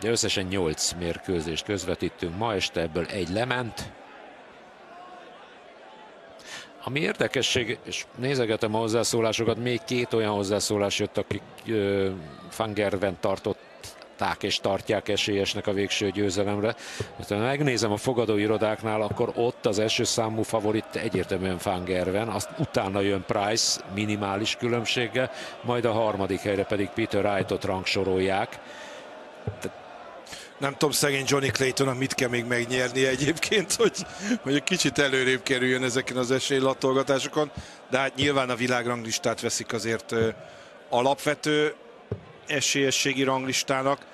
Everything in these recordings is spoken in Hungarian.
De összesen 8 mérkőzést közvetítünk ma este, ebből egy lement. Ami érdekesség, és nézegetem a hozzászólásokat, még két olyan hozzászólás jött, akik uh, Fangerven tartották és tartják esélyesnek a végső győzelemre. Ha megnézem a fogadóirodáknál, akkor ott az első számú favorit egyértelműen Fangerven, azt utána jön Price minimális különbséggel, majd a harmadik helyre pedig Peter Wrightot rangsorolják. Tehát nem tudom, szegény Johnny Claytonnak mit kell még megnyernie egyébként, hogy, hogy egy kicsit előrébb kerüljön ezeken az esélylatolgatásokon, de hát nyilván a világranglistát veszik azért alapvető esélyességi ranglistának,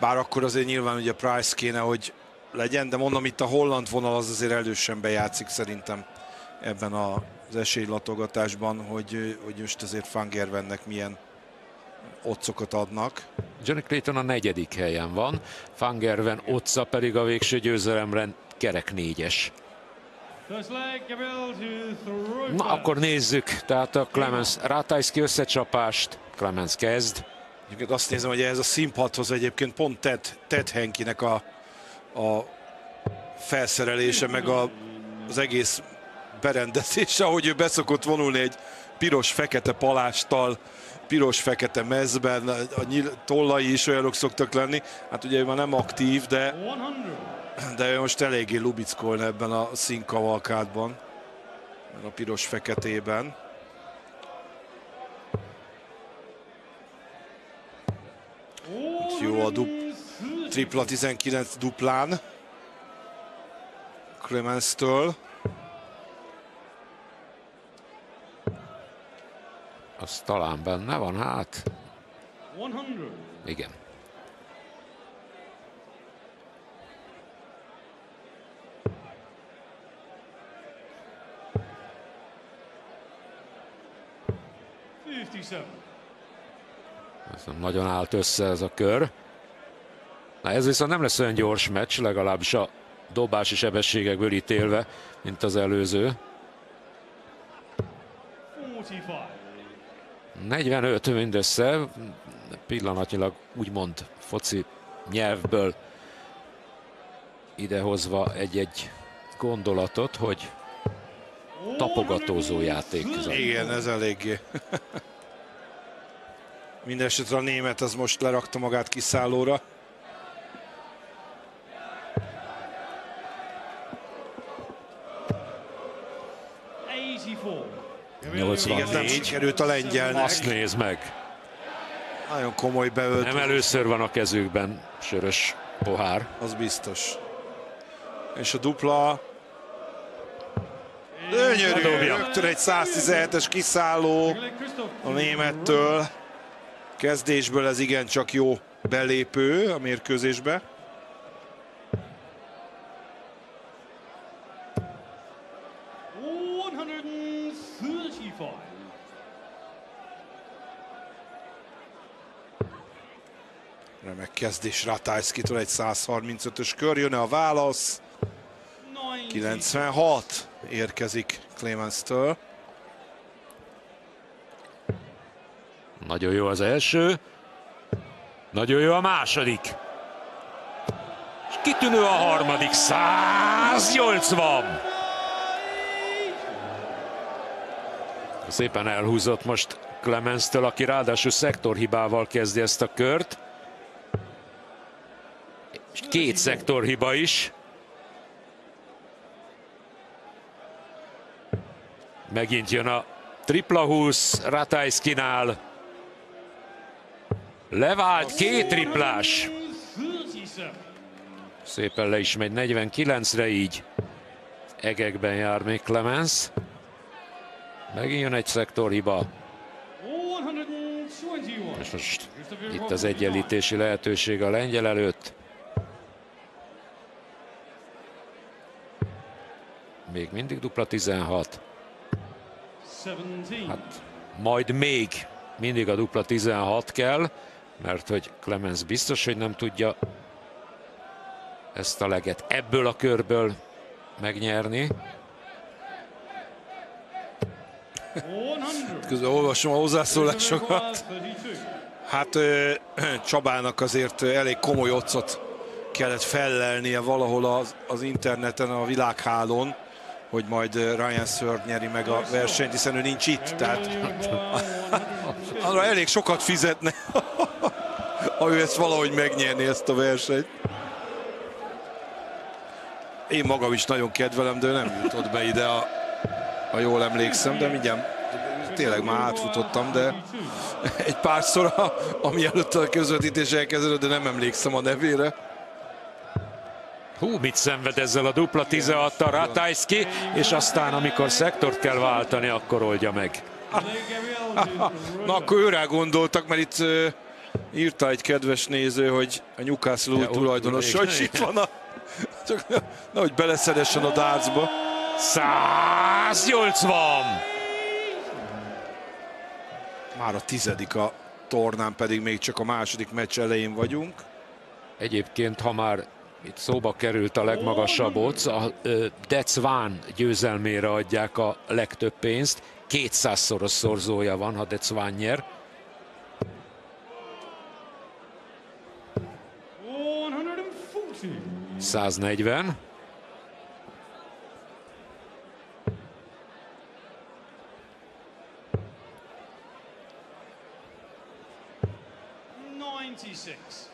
bár akkor azért nyilván ugye Price kéne, hogy legyen, de mondom itt a holland vonal az azért elősen bejátszik szerintem ebben az esélylatolgatásban, hogy, hogy most azért Fangervennek milyen otcokat adnak. Johnny Clayton a negyedik helyen van, Fangerven Otza pedig a végső győzelemre kerek négyes. Na, akkor nézzük, tehát a Clemens Ratajski összecsapást. Clemens kezd. Egyébként azt nézem, hogy ez a színpadhoz egyébként pont Ted, Ted Henkinek a, a felszerelése, meg a, az egész berendezése, ahogy ő beszokott vonulni egy piros-fekete palásttal, piros-fekete mezben, a nyíl, tollai is olyanok szoktak lenni. Hát ugye ő már nem aktív, de, de ő most eléggé lubickolna ebben a színkavalkádban, a piros-feketében. Jó a dub, tripla 19 duplán Clemens-től. Az talán benne van, hát. Igen. Ez nagyon állt össze ez a kör. Na ez viszont nem lesz olyan gyors meccs, legalábbis a dobási sebességekből ítélve, mint az előző. 45 mindössze, pillanatnyilag úgymond foci nyelvből idehozva egy-egy gondolatot, hogy tapogatózó játék. Igen, ez eléggé. Mindenesetre a német az most lerakta magát kiszállóra. Eighty-four. 84. került a lengyelnek. Azt néz meg. Nagyon komoly beölt. Nem először van a kezükben sörös pohár. Az biztos. És a dupla... Gyönyörű, rögtön egy 117-es kiszálló a némettől. Kezdésből ez igencsak jó belépő a mérkőzésbe. Remek kezdés Ratajszkitól egy 135-ös kör, jön -e a válasz. 96 érkezik Clemens-től. Nagyon jó az első. Nagyon jó a második. És kitűnő a harmadik. 180. Szépen elhúzott most Clemens-től, aki ráadásul szektorhibával kezdi ezt a kört. Két szektorhiba is. Megint jön a tripla 20 Ratajskinál. Levált két triplás. Szépen le is megy 49-re így. Egekben jár még Clemens. Megint jön egy szektorhiba. És most itt az egyenlítési lehetőség a lengyel előtt. Még mindig dupla 16. Hát majd még mindig a dupla 16 kell, mert hogy Clemens biztos, hogy nem tudja ezt a leget ebből a körből megnyerni. Közben olvasom a hozzászólásokat. Hát Csabának azért elég komoly otcot kellett fellelnie valahol az, az interneten, a világhálón, hogy majd Ryan Szörd nyeri meg a versenyt, hiszen ő nincs itt, tehát arra elég sokat fizetne, ha ő ezt valahogy megnyerni ezt a versenyt. Én magam is nagyon kedvelem, de nem jutott be ide, a, ha jól emlékszem, de mindjárt tényleg már átfutottam, de egy párszor, ami előtt a közvetítés elkezdődött, de nem emlékszem a nevére. Hú, mit szenved ezzel a dupla 16-tal Ratajski, és aztán amikor szektort kell váltani, akkor oldja meg. Na akkor őrá gondoltak, mert itt uh, írta egy kedves néző, hogy a Newcastle új tulajdonos, hogy itt van a... Csak nehogy beleszeressen a dárcba. 180! Már a tizedik a tornán, pedig még csak a második meccs elején vagyunk. Egyébként, ha már itt szóba került a legmagasabb occ, a Decván győzelmére adják a legtöbb pénzt. 200-szoros szorzója van, ha Decván nyer. 140. Ninety-six.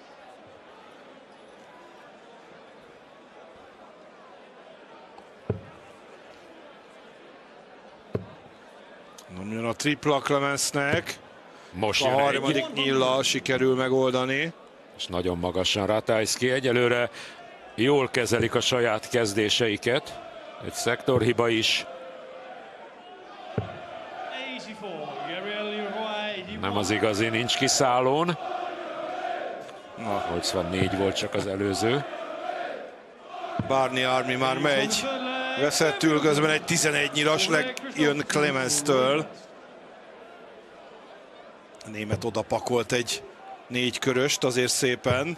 Nem jön a tripla Clemensnek. Most A harmadik egy, nyilla sikerül megoldani. és nagyon magasan Ratajski. Egyelőre jól kezelik a saját kezdéseiket. Egy szektorhiba is. Nem az igazi, nincs kiszállón. Na, 84 volt csak az előző. Barney Army már megy. Veszettül közben egy 11 nyilas jön Clemens-től. A német oda pakolt egy négy köröst azért szépen.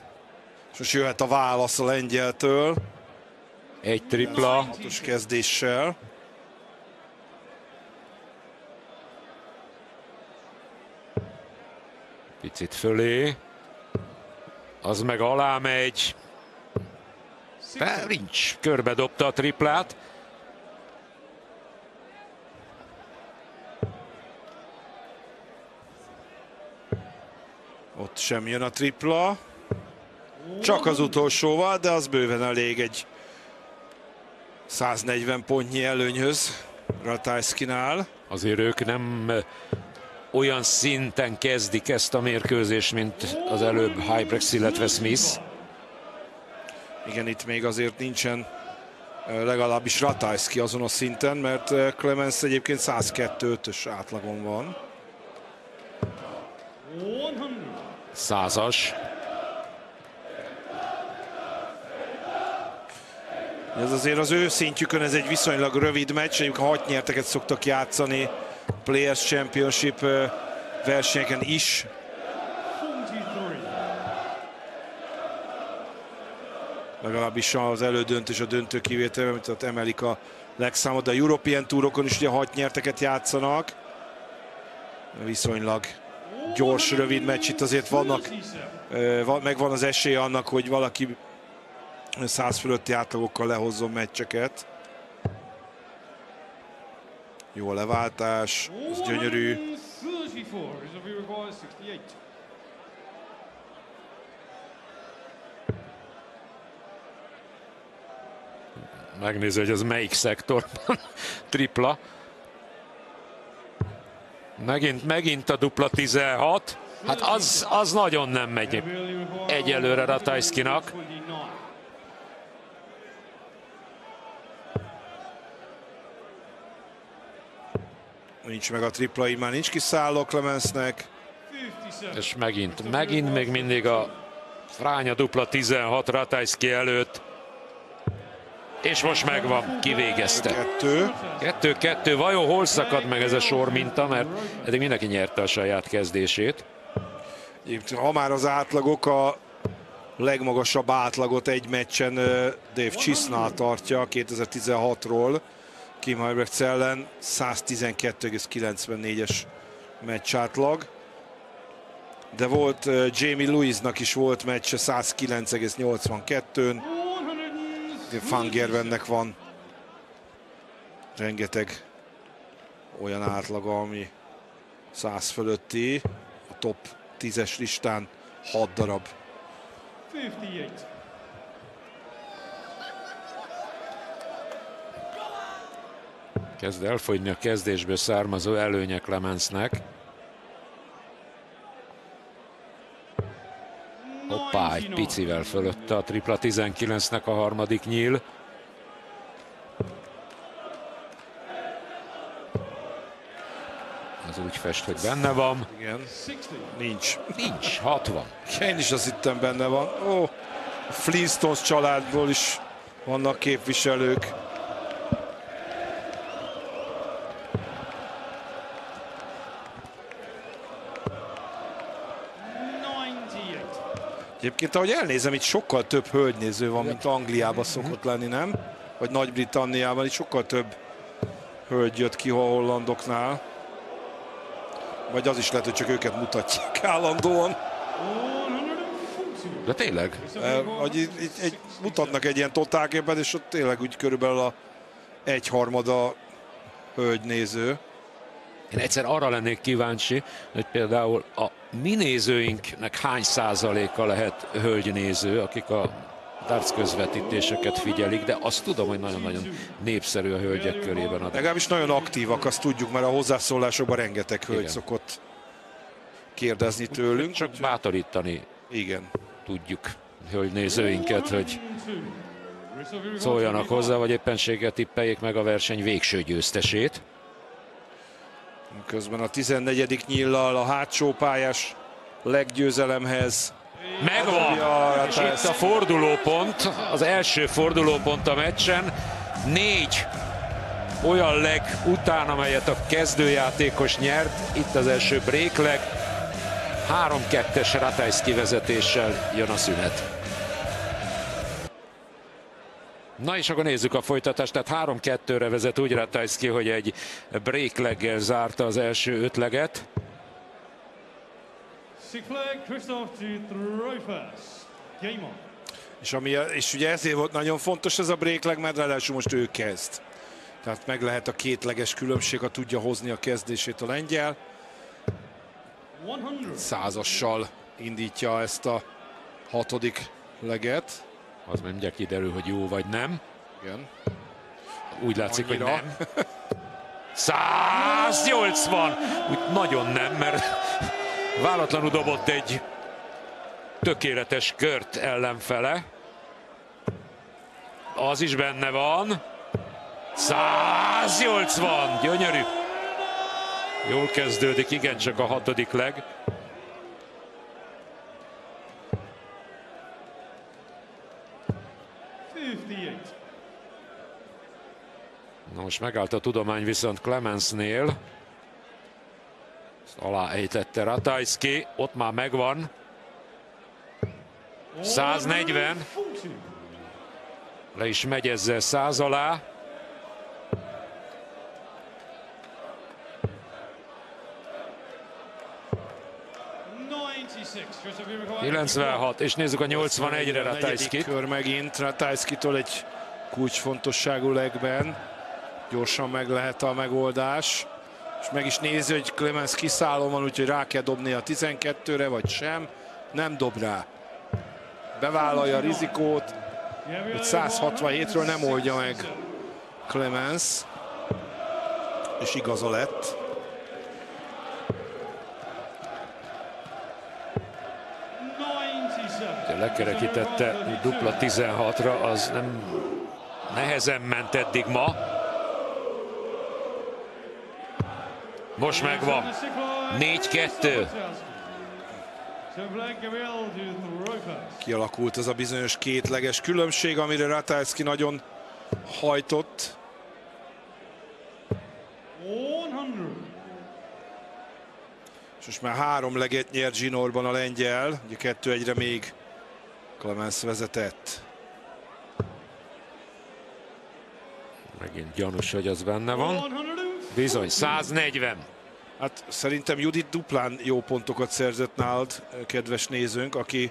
És most jöhet a válasz a lengyeltől. Egy tripla. Hatos kezdéssel. Picit fölé. Az meg alá megy. De nincs. Körbe dobta a triplát. Ott sem jön a tripla. Csak az utolsóval, de az bőven elég egy 140 pontnyi előnyhöz Ratajskinál. Azért ők nem eh, olyan szinten kezdik ezt a mérkőzést, mint az előbb Hybrex, illetve Smith. Igen, itt még azért nincsen eh, legalábbis Ratajski azon a szinten, mert eh, Clemens egyébként 102-ös átlagon van. Százas. Ez azért az ő szintjükön ez egy viszonylag rövid meccs, egyébként hat nyerteket szoktak játszani Players Championship versenyeken is. Legalábbis az elődönt és a döntő kivételben, mint ott emelik a legszámot, de a European túrokon is ugye hat nyerteket játszanak. Viszonylag gyors, rövid meccs, itt azért vannak, megvan az esély annak, hogy valaki 100 fölötti átlagokkal lehozzon meccseket. Jó a leváltás, ez gyönyörű. 134. Is of Uruguay 68. Megnézi, hogy az melyik szektorban. Tripla. Megint, megint a dupla 16. Hát az, az nagyon nem megy egyelőre Ratajskinak. 29. Nincs meg a tripla, így már nincs kiszálló Clemensnek. 57. És megint, megint még mindig a Fránya dupla 16 Ratajski előtt. És most megvan, kivégezte. Kettő. Kettő-kettő, vajon hol szakad meg ez a sor minta, mert eddig mindenki nyerte a saját kezdését. Ha már az átlagok, a legmagasabb átlagot egy meccsen Dave Chisnall tartja 2016-ról. Kim Heibrecht ellen 112,94-es meccs átlag. de volt Jamie Lewisnak is volt meccse 109,82-n. Fangervennek van rengeteg olyan átlaga, ami 100 fölötti. A top 10-es listán 6 darab. 58. Kezd elfogyni a kezdésből származó előnye Clemensnek. Hoppá, egy picivel fölötte a tripla 19-nek a harmadik nyíl. Az úgy fest, hogy benne van. Igen, 60. nincs. Nincs, 60. Én is azt hittem benne van. Ó, a Flintstones családból is vannak képviselők. Egyébként, ahogy elnézem, itt sokkal több hölgynéző van, mint Angliában szokott lenni, nem? Vagy Nagy-Britanniában, itt sokkal több hölgy jött ki a hollandoknál. Vagy az is lehet, hogy csak őket mutatják állandóan. De tényleg, Eh, Hogy így, így, egy, mutatnak egy ilyen totálképet, és ott tényleg úgy körülbelül a egyharmada hölgynéző. Én egyszer arra lennék kíváncsi, hogy például a mi nézőinknek hány százaléka lehet hölgynéző, akik a darts közvetítéseket figyelik, de azt tudom, hogy nagyon-nagyon népszerű a hölgyek körében a Legalábbis nagyon aktívak, azt tudjuk, mert a hozzászólásokban rengeteg hölgy Igen. szokott kérdezni tőlünk. Csak bátorítani Igen. tudjuk hölgynézőinket, hogy szóljanak hozzá, vagy éppenséggel tippeljék meg a verseny végső győztesét. Közben a 14. nyillal a hátsó pályás leggyőzelemhez. Megvan! Ja, És hát itt ez- a fordulópont, az első fordulópont a meccsen. Négy olyan leg után, amelyet a kezdőjátékos nyert. Itt az első break leg. 3-2-es Ratajski vezetéssel jön a szünet. Na és akkor nézzük a folytatást, tehát 3-2-re vezet úgy Ratajski, hogy egy break leggel zárta az első ötleget. És, ami, és ugye ezért volt nagyon fontos ez a breakleg, mert ráadásul most ő kezd. Tehát meg lehet a kétleges különbség, ha tudja hozni a kezdését a lengyel. 100. Százassal indítja ezt a hatodik leget. Az mindjárt kiderül, hogy jó vagy nem. Igen. Úgy látszik, Annyira. hogy nem. 180! Úgy nagyon nem, mert váratlanul dobott egy tökéletes kört ellenfele. Az is benne van. 180! Gyönyörű! Jól kezdődik, igen, csak a hatodik leg. Fifty-eight. Na most megállt a tudomány viszont Clemensnél. Ezt aláejtette Ratajski, ott már megvan. 140. 40. Le is megy ezzel száz alá. Ninety-six. Christoph Uruguay. 96, és nézzük a 81-re A negyedik Ratajskit. kör megint Ratajskitól egy kulcsfontosságú legben. Gyorsan meg lehet a megoldás. És meg is nézi, hogy Clemens kiszálló van, úgyhogy rá kell dobni a 12-re, vagy sem. Nem dob rá. Bevállalja a rizikót. Hogy are 167-ről nem oldja meg 167. Clemens. És igaza lett. 97. Ugye Lekerekítette dupla 16-ra, az nem nehezen ment eddig ma. Most megvan. 4-2. Kialakult ez a bizonyos kétleges különbség, amire Ratajski nagyon hajtott. 100. És most már három leget nyert zsinórban a lengyel. Ugye kettő egyre még Clemens vezetett. Megint gyanús, hogy az benne van. 140. Bizony, 140. Hát szerintem Judit duplán jó pontokat szerzett nálad, kedves nézőnk, aki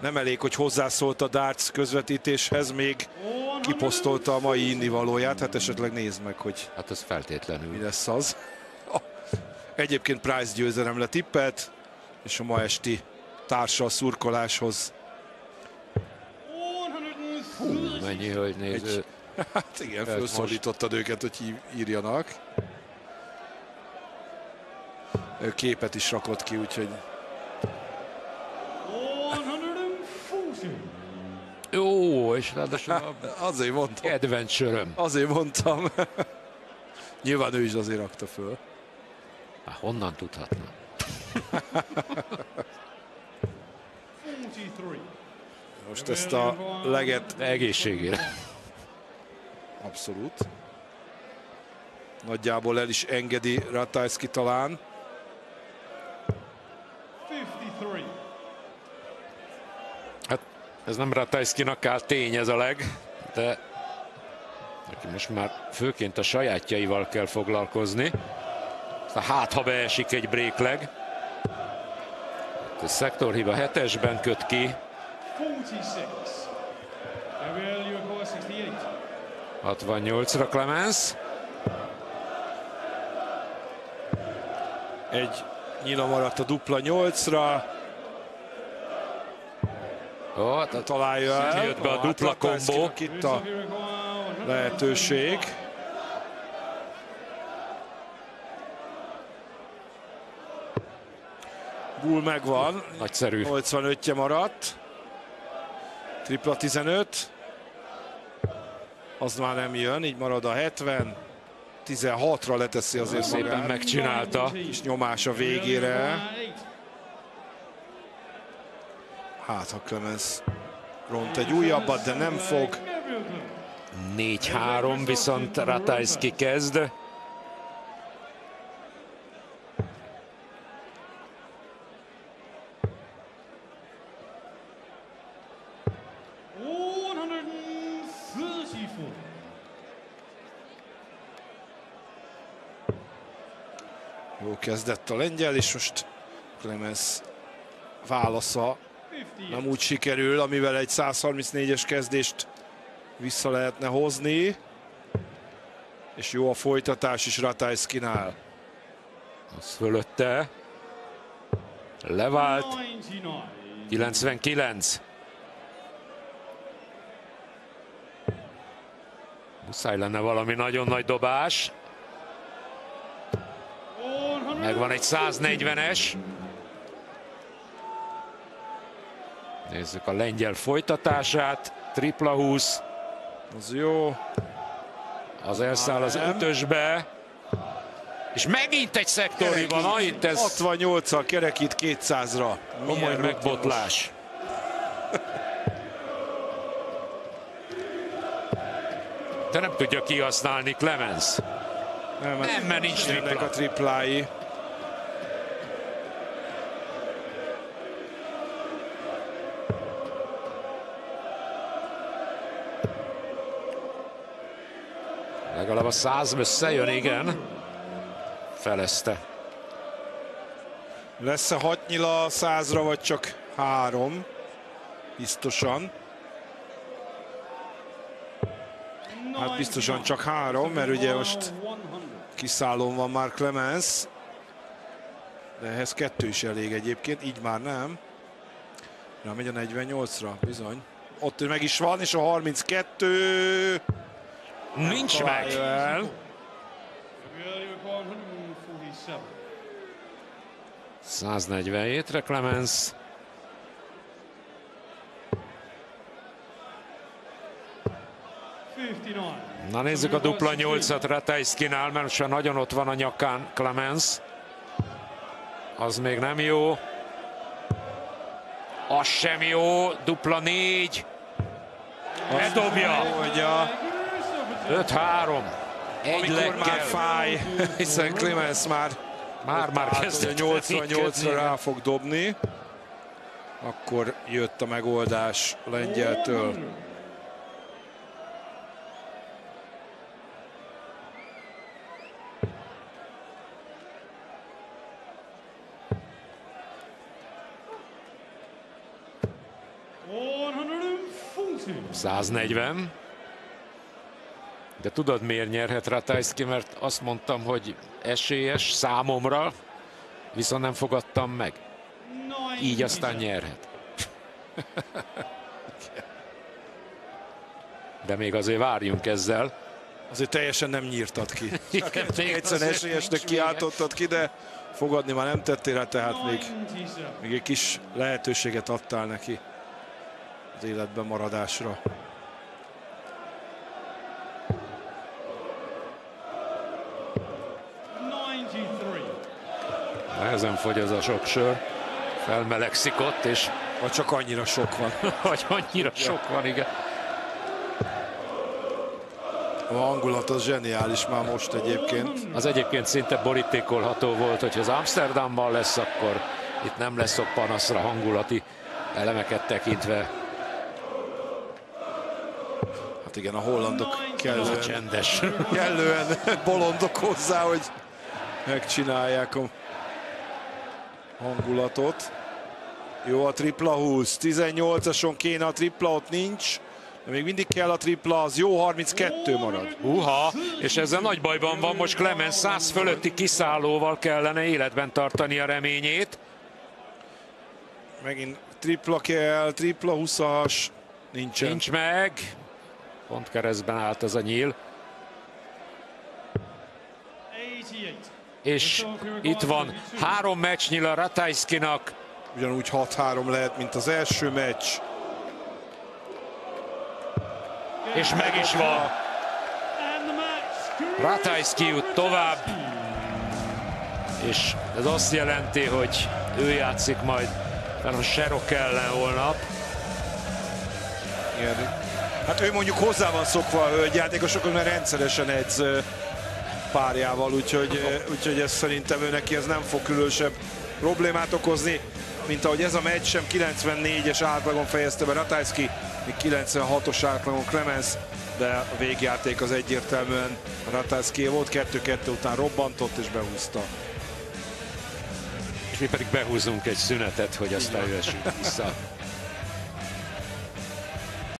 nem elég, hogy hozzászólt a darts közvetítéshez, még kiposztolta a mai indivalóját, hát esetleg nézd meg, hogy Hát ez mi feltétlenül. lesz az. Egyébként Price győzelemre tippelt, és a ma esti társa a szurkoláshoz. 130. Mennyi hölgynéző. Hát igen, felszólítottad őket, hogy írjanak. Ő képet is rakott ki, úgyhogy 140. Jó, és ráadásul a azért mondtam. kedvenc söröm. Azért mondtam. Nyilván ő is azért rakta föl. Már honnan tudhatna? 43. Most ezt a leget egészségére. Abszolút. Nagyjából el is engedi Ratajski talán. 53. Hát ez nem Ratajszkinak áll tény ez a leg, de neki most már főként a sajátjaival kell foglalkozni. Hát, ha beesik egy break leg. Itt a szektorhiba hetesben köt ki, 46. Gabriel Uruguay 68. 68-ra Clemens. Egy nyila maradt a dupla nyolcra. Ó, hát Találja el. Kijött be a dupla kombó. Itt a lehetőség. Bull megvan, nagyszerű. 85-je maradt. Tripla 15. Az már nem jön, így marad a 70. 16-ra leteszi azért Szépen magát. megcsinálta. Kis nyomás a végére. Hát, ha Clemens ront egy újabbat, de nem fog. 4-3, viszont Ratajski kezd. Kezdett a lengyel, és most Clemens válasza nem úgy sikerül, amivel egy 134-es kezdést vissza lehetne hozni. És jó a folytatás is Ratajskinál. Az fölötte. Levált. 99. 99. Muszáj lenne valami nagyon nagy dobás. Megvan egy 140-es. Nézzük a lengyel folytatását. Tripla 20. Az jó. Az elszáll az ötösbe. És megint egy szektori van. Ah, itt ez 68-al kerekít 200-ra. komoly megbotlás. De nem tudja kihasználni Clemens. Nem, Nem, mert nincs tripla. a triplái. A száz összejön, igen. Felezte. Lesz-e hat nyila a százra, vagy csak három? Biztosan. Hát biztosan csak három, mert ugye most kiszállón van már Clemens. De ehhez kettő is elég egyébként, így már nem. Rámegy a 48-ra, bizony. Ott meg is van, és a 32 Nincs meg. el. Gabriel Uruguay 147. 147-re Clemens. Fifty-nine. Na nézzük a dupla 8-at Ratajszkinál, mert most már nagyon ott van a nyakán Clemens. Az még nem jó. Az sem jó. Dupla 4. Bedobja. Hogy a 5-3. Egy leggel. fáj, hiszen Clemens már már, már kezd 80-80-ra rá fog dobni. Akkor jött a megoldás Lengyeltől. Száznegyven. 140. De tudod miért nyerhet Ratajski? Mert azt mondtam, hogy esélyes számomra, viszont nem fogadtam meg. Így aztán nyerhet. De még azért várjunk ezzel. Azért teljesen nem nyírtad ki. Még Egyszerűen esélyesnek kiáltottad ki, de fogadni már nem tettél rá, tehát még, 97. még egy kis lehetőséget adtál neki az életben maradásra. Nehezen fogy az a sok sör. Felmelegszik ott, és Vagy csak annyira sok van. vagy annyira sok van, igen. A hangulat az zseniális már most egyébként. Az egyébként szinte borítékolható volt, hogy az Amsterdamban lesz, akkor itt nem lesz ott panaszra hangulati elemeket tekintve. Hát igen, a hollandok kellően, csendes. kellően bolondok hozzá, hogy megcsinálják a hangulatot. Jó a tripla 20, 18-ason kéne a tripla, ott nincs. De még mindig kell a tripla, az jó, 32 marad. Uha, és ezzel nagy bajban van most Clemens 100 fölötti kiszállóval kellene életben tartani a reményét. Megint tripla kell, tripla 20-as, nincsen. Nincs meg. Pont keresztben állt ez a nyíl. És itt van három meccsnyil a Ratajskinak. Ugyanúgy 6-3 lehet, mint az első meccs. És meg is van. Ratajski jut tovább. És ez azt jelenti, hogy ő játszik majd a Serok ellen holnap. Igen. Hát ő mondjuk hozzá van szokva a hölgyjátékosokhoz, mert rendszeresen edz ö, párjával, úgyhogy, úgyhogy ez szerintem ő neki ez nem fog különösebb problémát okozni, mint ahogy ez a meccs sem 94-es átlagon fejezte be Ratajski, még 96-os átlagon Clemens, de a végjáték az egyértelműen Ratajski volt, 2-2 után robbantott és behúzta. És mi pedig behúzunk egy szünetet, hogy aztán jössünk vissza.